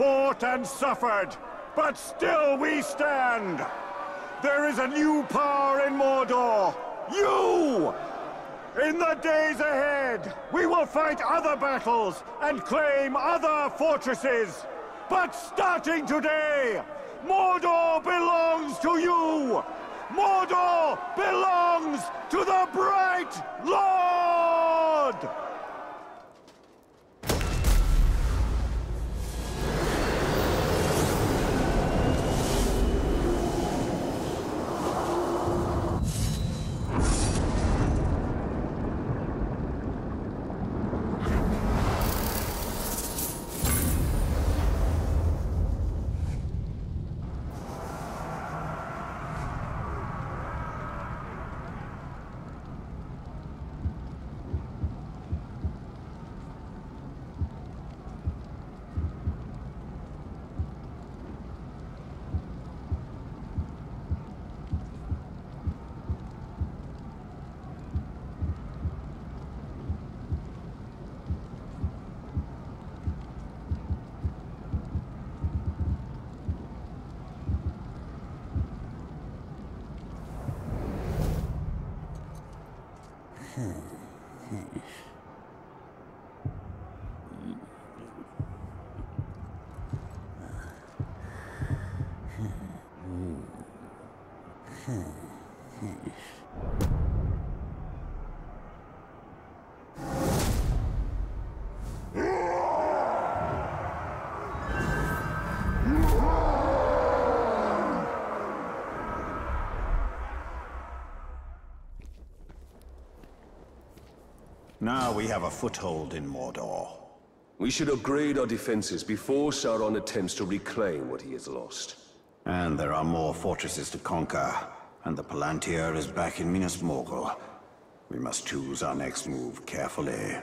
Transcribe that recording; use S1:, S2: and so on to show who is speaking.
S1: fought and suffered, but still we stand. There is a new power in Mordor. You! In the days ahead, we will fight other battles and claim other fortresses. But starting today, Mordor belongs to you! Mordor belongs to the Bright Lord! Hmm. Now we have a foothold in Mordor.
S2: We should upgrade our defenses before Sauron attempts to reclaim what he has lost.
S1: And there are more fortresses to conquer, and the Palantir is back in Minas Morgul. We must choose our next move carefully.